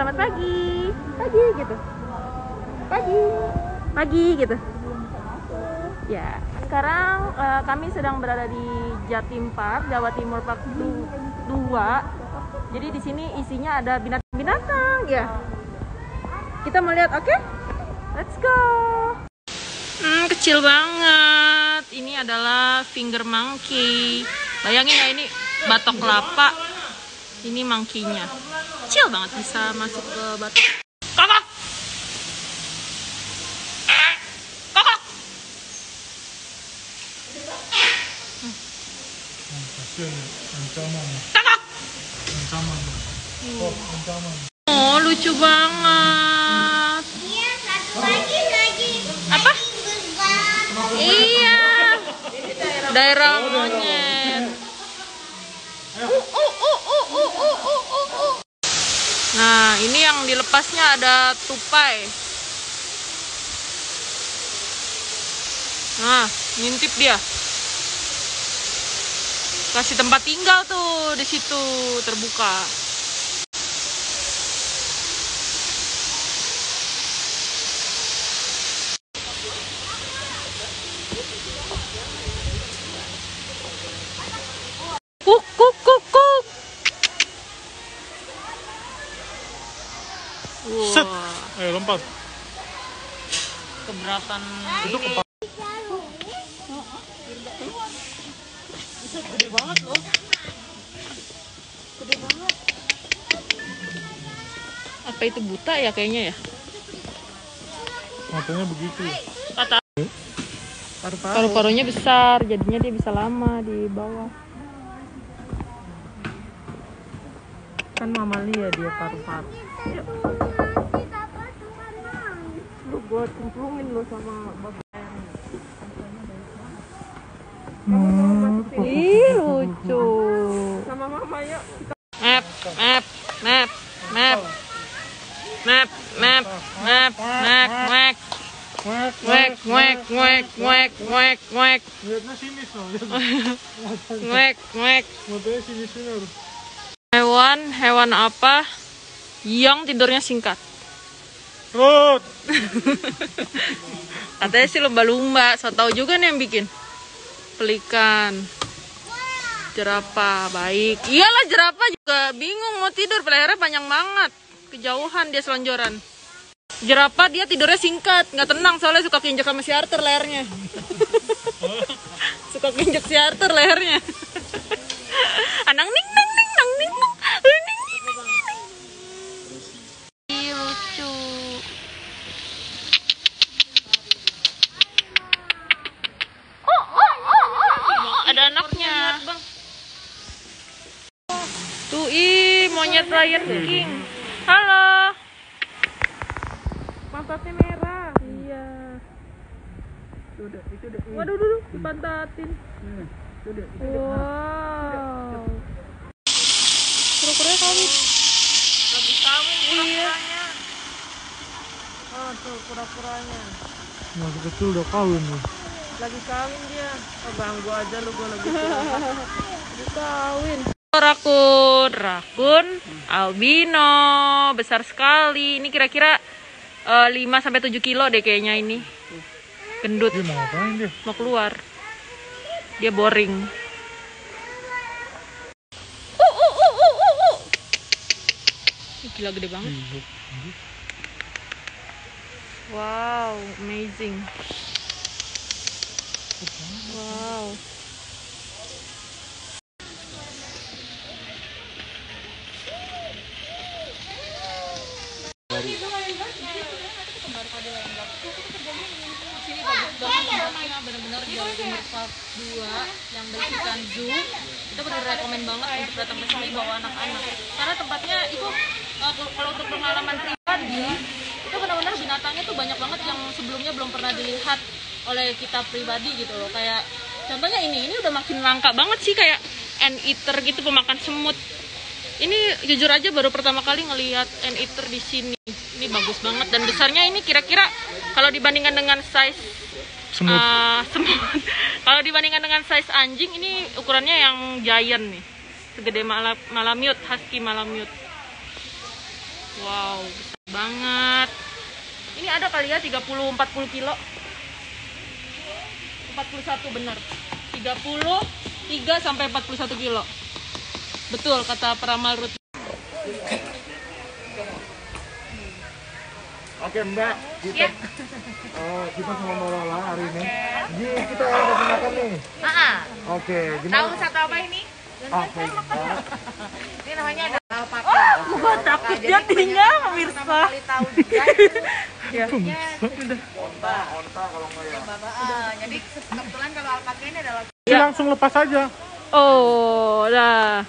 selamat pagi. Pagi gitu. Pagi. Pagi gitu. Ya, sekarang eh, kami sedang berada di Jatim Park, Jawa Timur Park 2. Jadi di sini isinya ada binatang-binatang ya. Kita mau lihat, oke? Let's go. Hmm, kecil banget. Ini adalah finger monkey. Bayangin ya ini batok kelapa. Ini monkey-nya. Kecil banget bisa masuk ke batok. Kakak. Kakak. kasihan ancaman. Kakak. ancaman oh ancaman Oh, lucu banget. Iya, satu lagi lagi. Apa? Iya. Daerah dilepasnya ada tupai. Nah, ngintip dia. Kasih tempat tinggal tuh di situ terbuka. Kuk kuk kuk kuk. Set. Wah, ayo lompat keberatan itu ini. kepa Gede banget loh. Gede banget. Apa itu buta ya kayaknya ya? matanya begitu ya Kata paru-parunya besar, jadinya dia bisa lama di bawah. kan mamalia dia paru-paru lu gua cemplungin lo sama bapak Ih, lucu. sama mama yuk Map, map, map, map. Map, map, map, map, map. Wek, Wek, wek, wek, wek, wek, wek, lihatnya sini so wek, wek. matanya sini sini Hewan, hewan apa yang tidurnya singkat? Rot Katanya sih lumba-lumba, so tau juga nih yang bikin. Pelikan. Jerapah, baik. Iyalah jerapah juga bingung mau tidur, lehernya panjang banget. Kejauhan dia selonjoran. Jerapah dia tidurnya singkat, nggak tenang soalnya suka keinjak sama si Arthur lehernya. suka keinjak si Arthur lehernya. Anang ning nang ning nang ning nang. Ning, ning, ning, ning, ning. Ih, lucu. ada anaknya. Tuh, ih, monyet Lion King. Halo. pantatnya merah Iya. itu udah itu udah Waduh, duduk itu udah Wow. Kura-kuranya kawin. lagi kawin Iya. oh tuh kura-kuranya masih kecil udah kawin nih lagi kawin dia oh ganggu aja lu gua lagi Lagi kawin. Rakun, rakun, albino, besar sekali. Ini kira-kira eh, 5 sampai 7 kilo deh kayaknya ini. Gendut. dia mau ngapain dia mau keluar dia boring. Uh, uh, uh, uh, uh, gila gede banget. Wow amazing. Wow sini bagus banget tempatnya benar-benar Jawa Timur Park 2 yang berisikan zoo kita benar rekomend banget untuk datang ke sini bawa anak-anak. Karena tempatnya itu eh, kalau untuk pengalaman pribadi itu benar-benar binatangnya tuh banyak banget yang sebelumnya belum pernah dilihat oleh kita pribadi gitu loh. Kayak contohnya ini ini udah makin langka banget sih kayak ant eater gitu pemakan semut. Ini jujur aja baru pertama kali ngelihat ant eater di sini. Ini bagus banget dan besarnya ini kira-kira kalau dibandingkan dengan size semut. uh, semut kalau dibandingkan dengan size anjing ini ukurannya yang giant nih segede malam malamute husky malamute Wow, besar banget. Ini ada kali ya 30 40 kilo. 41 benar. 30 3 sampai 41 kilo. Betul kata peramal Ruth. Oke Mbak, kita oh, kita sama Mbak Lola hari ini. Ji, kita ada makan nih. Ah, Oke, tahu satu apa ini? Oke, Mbak. Ini namanya ada alpaka. Gua takut jadinya pemirsa. Pertama kali tahu juga itu. Jadinya Onta, onta kalau nggak ya. Ah, jadi kebetulan kalau alpaka ini adalah Ji, langsung lepas aja. Oh, dah.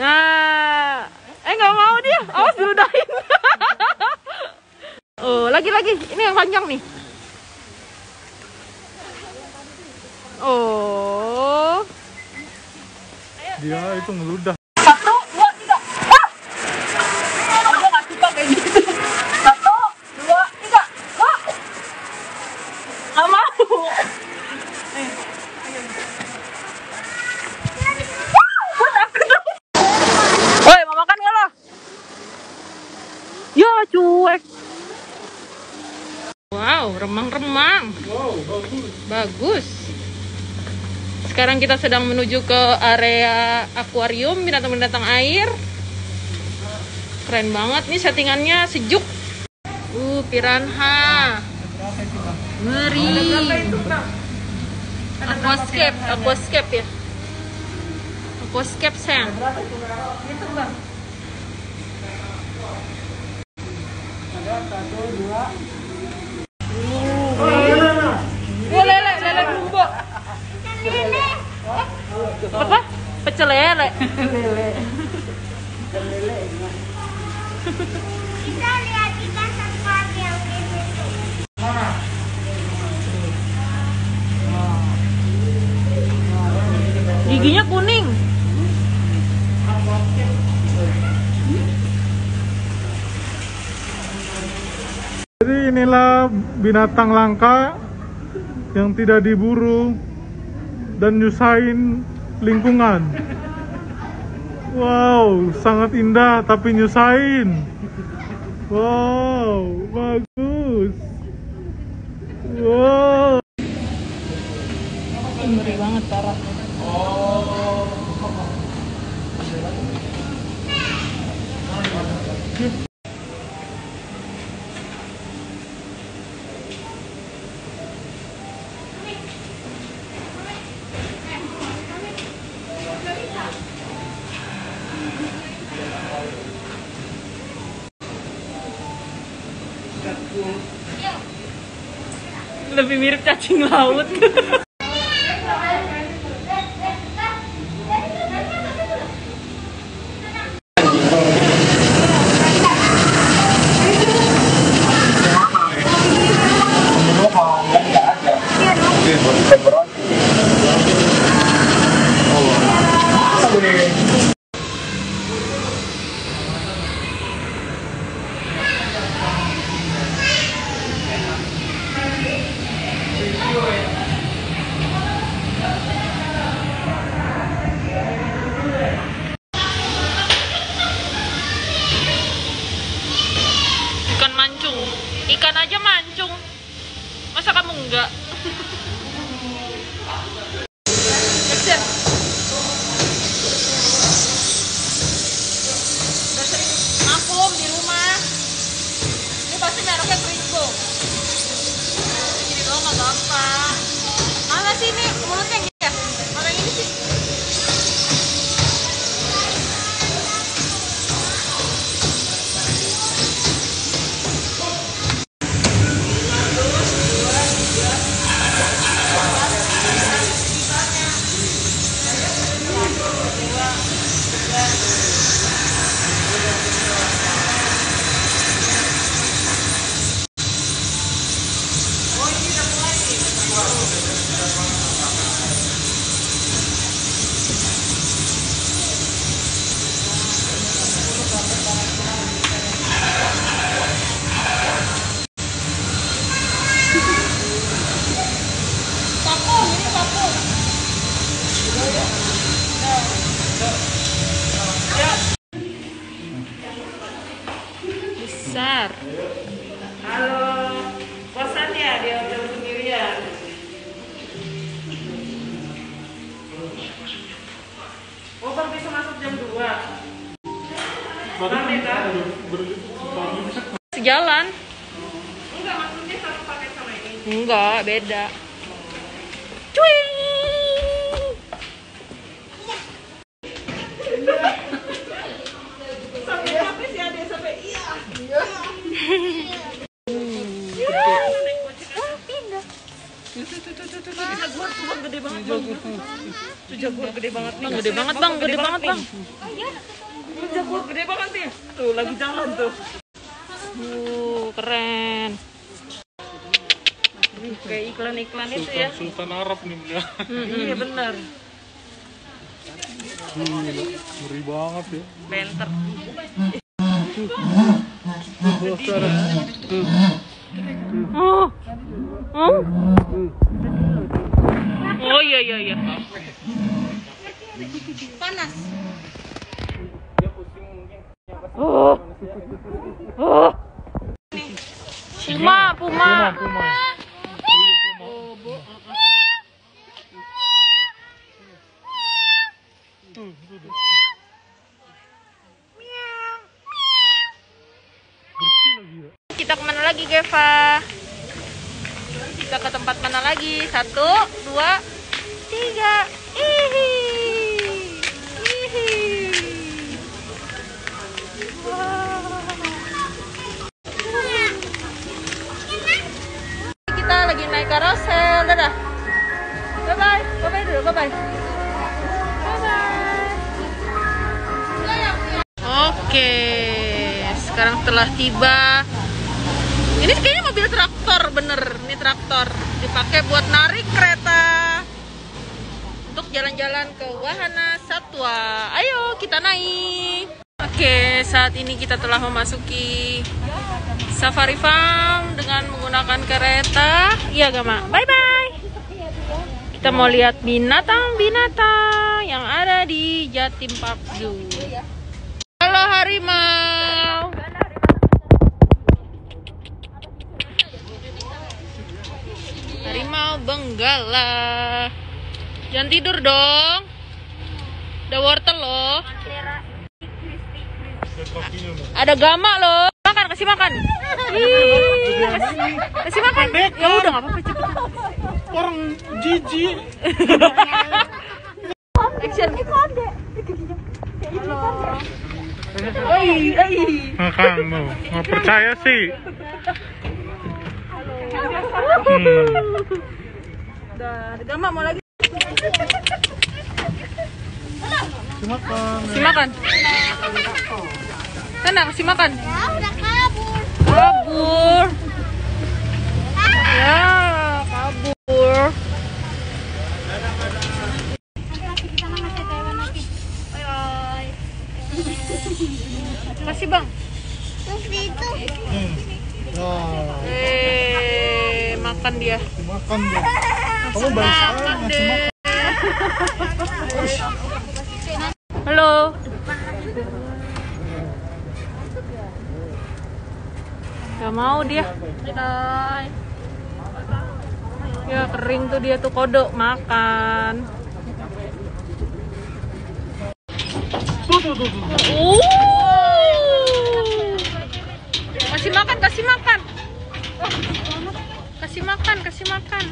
Nah, eh nggak mau dia. Awas diludahin. Lagi lagi. Ini yang panjang nih. Oh. Dia itu ngeludah. Satu, dua, tiga. Wah! Aku nggak suka kayak gitu. Satu, dua, tiga. Wah! Nggak mau. Eh, ayo. Wah, gua takut. Woi, mau makan nggak lo? Ya, cuek. Wow, remang-remang. Wow, bagus. Bagus. Sekarang kita sedang menuju ke area akuarium binatang-binatang air. Keren banget nih settingannya sejuk. Uh, piranha. Ngeri. Aquascape, aquascape ya. Aquascape sayang. Wah, lele, lele bumbu. Apa? Pecel lele. Kita lihat ikan tangkap yang di situ. Giginya kuning. Jadi inilah binatang langka yang tidak diburu dan nyusahin lingkungan. Wow, sangat indah tapi nyusahin. Wow, bagus. Wow. Ngeri banget parah. Lebih mirip cacing laut. Enggak, beda. Cuy. Jaguar gede banget bang, gede banget bang, gede banget bang. Jaguar gede banget nih. Tuh lagi jalan tuh. Uh, keren. Iklan-iklan itu ya. Sultan Arab nih bener. Iya benar. Ngeri banget ya. Penter. Oh. Oh. Oh iya iya iya. Panas. Oh. Oh. Puma, Puma. Puma. Kita ke mana lagi, Geva? Kita ke tempat mana lagi? Satu, dua, tiga. Ihi. Oke, sekarang telah tiba. Ini kayaknya mobil traktor, bener. Ini traktor dipakai buat narik kereta untuk jalan-jalan ke wahana satwa. Ayo kita naik. Oke, saat ini kita telah memasuki Safari Farm dengan menggunakan kereta. Iya, Gama. Bye bye. Kita mau lihat binatang-binatang yang ada di Jatim Park Zoo. Halo harimau. Harimau Benggala. Jangan tidur dong. Ada wortel loh. Ada gama loh. Makan, kasih makan. Ih, kasih, kasih makan. Ya udah nggak apa-apa cepet. Orang jijik. Action. Oi, oi. Nah, kamu nggak percaya sih. Hmm. Udah, gama mau lagi. Makan. Kasih makan. Sana, kasih makan. Ya udah kabur. Kabur. Ya, kabur. Kasih bang. Terus itu. Nah, Eh, makan dia. makan deh. Kamu sekali Makan deh. Halo. Gak mau dia. Ya kering tuh dia tuh kodok makan. Tuh tuh tuh. tuh. Uh. Kasih makan, kasih makan. Kasih makan, kasih makan.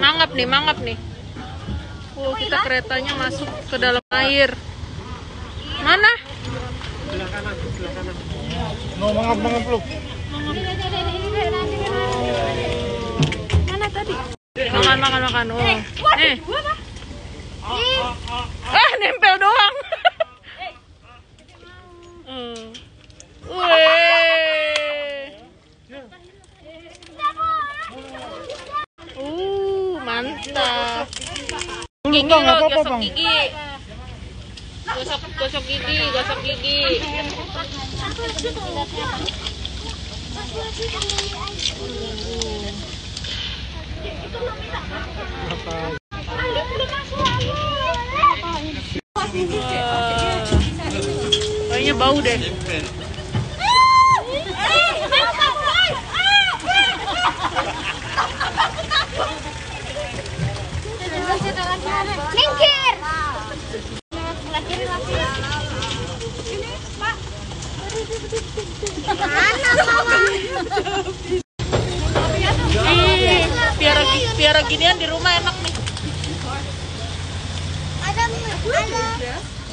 Mangap nih, mangap nih. Oh, kita keretanya masuk ke dalam air. Mana? No, mangap mangap lu. Mana tadi? Makan, makan, makan. Oh. Eh. Ah, nempel doang. Hmm. Gigi Enggak, apa-apa, gosok Bang. gigi. Gosok, gosok gigi, gosok gigi. Kayaknya bau deh. Minggir. Ini, Pak. Mana mama? Ih, piara piara ginian di rumah enak nih. Ada ada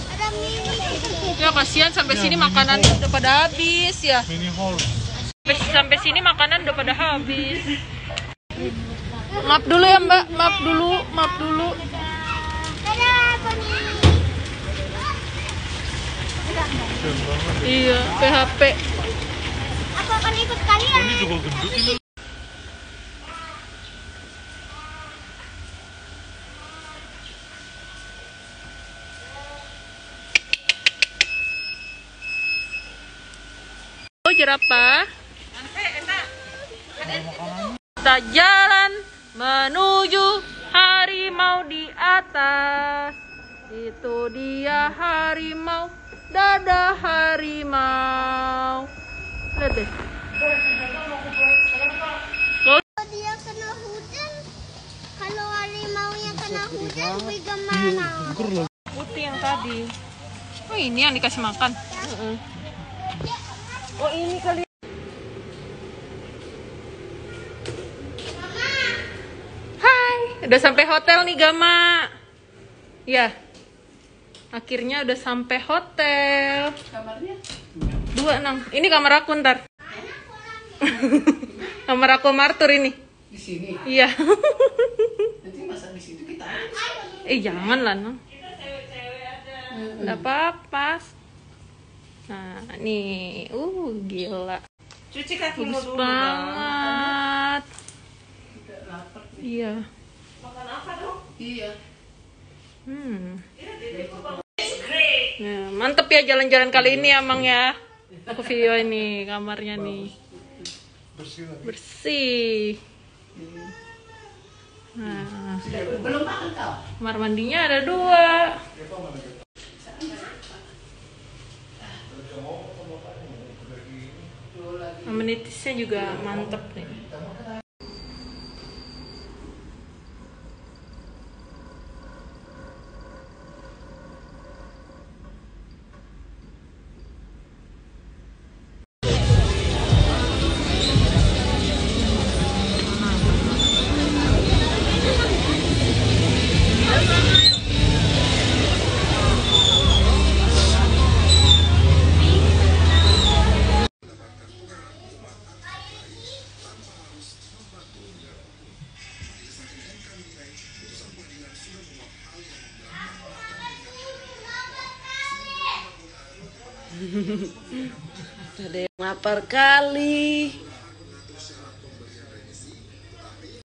ada mini. Ya kasihan sampai sini makanan udah pada habis ya. Mini hall. Sampai, sampai sini makanan udah pada habis. Maaf dulu ya Mbak, maaf dulu, maaf dulu. Iya, PHP. Aku akan ikut kalian. Ini juga gendut ini. Oh jerapah. Kita jalan menuju harimau di atas. Itu dia harimau, dadah harimau. Lihat deh. Kalau dia kena hujan, kalau harimaunya kena hujan, bagaimana? Putih yang tadi. Oh ini yang dikasih makan. Oh ini kali. Udah sampai hotel nih Gama. Ya, akhirnya udah sampai hotel. Kamarnya? Dua nang. Ini kamar aku ntar. kamar aku Martur ini. Di sini. Iya. Nanti masa di situ kita. Eh jangan lah nang. Nggak apa-apa. Nah, nih. Uh, gila. Cuci kaki Bagus banget. Iya. Makan apa dong? Iya. Hmm. Nah, mantep ya jalan-jalan kali ini ya, Mang ya. Aku video ini kamarnya nih. Bersih lagi. Bersih. Nah. Kamar mandinya ada dua. Amenitisnya juga mantep nih. Lapar kali.